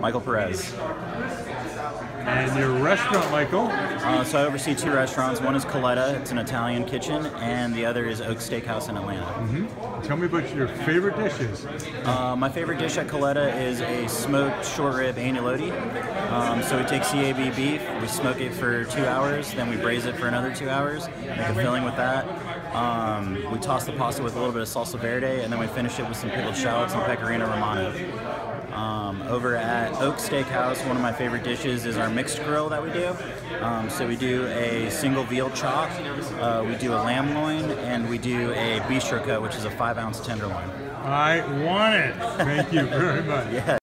Michael Perez. And your restaurant, Michael? Uh, so I oversee two restaurants. One is Colletta, it's an Italian kitchen, and the other is Oak Steakhouse in Atlanta. Mm-hmm. Tell me about your favorite dishes. Uh, my favorite dish at Colletta is a smoked short rib agnolotti. Um, so we take CAB beef, we smoke it for two hours, then we braise it for another two hours, make a filling with that. Um, we toss the pasta with a little bit of salsa verde, and then we finish it with some pickled shallots and pecorino romano. Um, over at Oak Steakhouse, one of my favorite dishes is our mixed grill that we do. Um, so we do a single veal chop, uh, we do a lamb loin, and we do a bistro cut, which is a five ounce tenderloin. I want it. Thank you very much. Yeah.